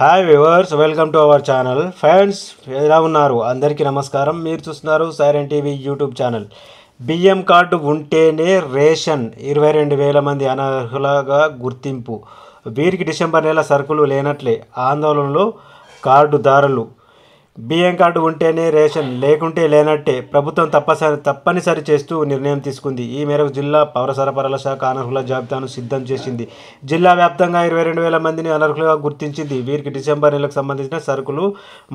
Hi viewers welcome to our channel fans ఎలా ఉన్నారు? అందరికీ నమస్కారం. మీరు చూస్తున్నారు సైరన్ టీవీ యూట్యూబ్ ఛానల్ బియ్యం కార్డు ఉంటేనే రేషన్ ఇరవై రెండు వేల మంది అనర్హులగా గుర్తింపు. వీరికి డిసెంబర్ నెల సరుకులు లేనట్లే. ఆందోళనలో కార్డుదారులు బియ్యం కార్డు ఉంటేనే రేషన్ లేకుంటే లేనట్టే ప్రభుత్వం తప్పసరి తప్పనిసరి చేస్తూ నిర్ణయం తీసుకుంది. ఈ మేరకు జిల్లా పౌర సరఫరాల శాఖ అనర్హుల జాబితాను సిద్ధం చేసింది. జిల్లా వ్యాప్తంగా ఇరవై రెండు వేల మందిని అనర్హులుగా గుర్తించింది. వీరికి డిసెంబర్ నెలకు సంబంధించిన సరుకులు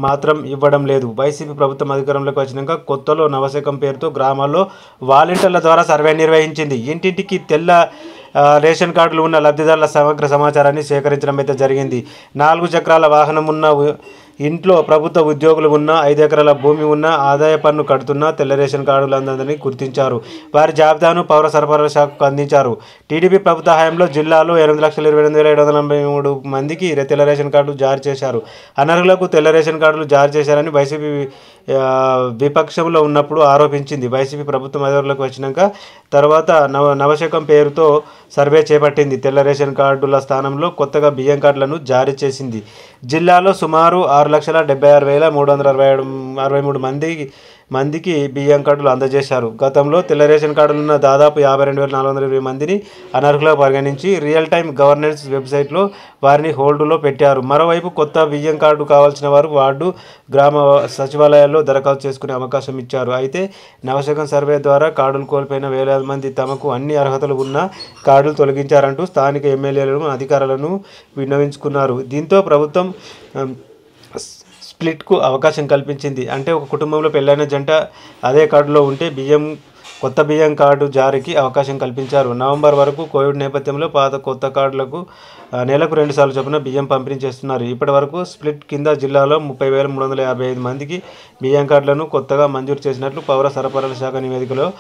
మాత్రం ఇవ్వడం లేదు. వైసీపీ ప్రభుత్వం అధికారంలోకి వచ్చినాక కొత్తలో నవశకం పేరుతో గ్రామాల్లో వాలంటీర్ల ద్వారా సర్వే నిర్వహించింది. ఇంటింటికి తెల్ల రేషన్ కార్డులు ఉన్న లబ్ధిదారుల సమగ్ర సమాచారాన్ని సేకరించడం అయితే జరిగింది. నాలుగు చక్రాల వాహనం ఉన్న ఇంట్లో ప్రభుత్వ ఉద్యోగులు ఉన్న ఐదు ఎకరాల భూమి ఉన్న ఆదాయ పన్ను కడుతున్న తెల్ల రేషన్ కార్డులందరినీ గుర్తించారు. వారి జాబితాను పౌర సరఫరాల శాఖకు అందించారు. టీడీపీ ప్రభుత్వ హయాంలో జిల్లాలో ఎనిమిది లక్షల ఇరవై ఎనిమిది వేల ఏడు వందల నలభై మూడు మందికి తెల్ల రేషన్ కార్డులు జారీ చేశారు. అనర్హులకు తెల్ల రేషన్ కార్డులు జారీ చేశారని వైసీపీ విపక్షంలో ఉన్నప్పుడు ఆరోపించింది. వైసీపీ ప్రభుత్వం అధికారులకు వచ్చినాక తర్వాత నవ నవశకం పేరుతో సర్వే చేపట్టింది. తెల్ల రేషన్ కార్డుల స్థానంలో కొత్తగా బియ్యం కార్డులను జారీ చేసింది. జిల్లాలో సుమారు ఆరు లక్షల డెబ్బై ఆరు వేల మూడు వందల అరవై ఏడు అరవై మూడు మంది మందికి బియ్యం కార్డులు అందజేశారు. గతంలో తెల్ల రేషన్ కార్డులు ఉన్న దాదాపు యాభై రెండు వేల నాలుగు వందల ఇరవై మందిని అనర్హులుగా పరిగణించి రియల్ టైం గవర్నెన్స్ వెబ్సైట్లో వారిని హోల్డ్లో పెట్టారు. మరోవైపు కొత్త బియ్యం కార్డు కావాల్సిన వారు వార్డు గ్రామ సచివాలయాల్లో దరఖాస్తు చేసుకునే అవకాశం ఇచ్చారు. అయితే నవశకం సర్వే ద్వారా కార్డులు కోల్పోయిన వేలాది మంది తమకు అన్ని అర్హతలు ఉన్న కార్డులు తొలగించారంటూ స్థానిక ఎమ్మెల్యేలను అధికారులను విన్నవించుకున్నారు. దీంతో ప్రభుత్వం స్ప్లిట్కు అవకాశం కల్పించింది. అంటే ఒక కుటుంబంలో పెళ్ళైన జంట అదే కార్డులో ఉంటే బియ్యం కొత్త బియ్యం కార్డు జారీకి అవకాశం కల్పించారు. నవంబర్ వరకు కోవిడ్ నేపథ్యంలో పాత కొత్త కార్డులకు నెలకు రెండుసార్లు చొప్పున బియ్యం పంపిణీ చేస్తున్నారు. ఇప్పటి వరకు స్ప్లిట్ కింద జిల్లాలో ముప్పై వేల మూడు వందల యాభై ఐదు మందికి బియ్యం కార్డులను కొత్తగా మంజూరు చేసినట్లు పౌర సరఫరాల శాఖ నివేదికలో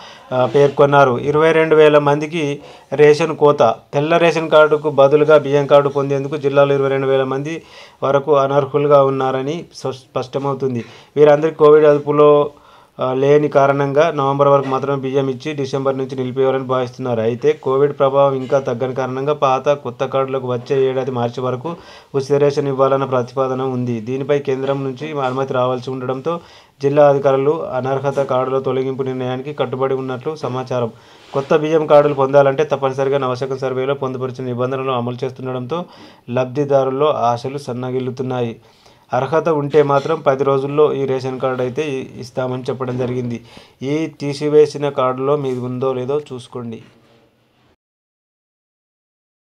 పేర్కొన్నారు. ఇరవై రెండు వేల మందికి రేషన్ కోత తెల్ల రేషన్ కార్డుకు బదులుగా బియ్యం కార్డు పొందేందుకు జిల్లాలో ఇరవై రెండు వేల మంది వరకు అనర్హులుగా ఉన్నారని స్ప- స్పష్టమవుతుంది. వీరందరికీ కోవిడ్ అదుపులో లేని కారణంగా నవంబర్ వరకు మాత్రమే బియ్యం ఇచ్చి డిసెంబర్ నుంచి నిలిపేయాలని భావిస్తున్నారు. అయితే కోవిడ్ ప్రభావం ఇంకా తగ్గని కారణంగా పాత కొత్త కార్డులకు వచ్చే ఏడాది మార్చి వరకు ఉచిత రేషన్ ఇవ్వాలన్న ప్రతిపాదన ఉంది. దీనిపై కేంద్రం నుంచి అనుమతి రావాల్సి ఉండడంతో జిల్లా అధికారులు అనర్హత కార్డుల తొలగింపు నిర్ణయానికి కట్టుబడి ఉన్నట్లు సమాచారం. కొత్త బియ్యం కార్డులు పొందాలంటే తప్పనిసరిగా నవశకం సర్వేలో పొందుపరిచిన నిబంధనలు అమలు చేస్తుండడంతో లబ్ధిదారుల్లో ఆశలు సన్నగిల్లుతున్నాయి. అర్హత ఉంటే మాత్రం పది రోజుల్లో ఈ రేషన్ కార్డు అయితే ఇస్తామని చెప్పడం జరిగింది. ఈ తీసివేసిన కార్డులో మీది ఉందో లేదో చూసుకోండి.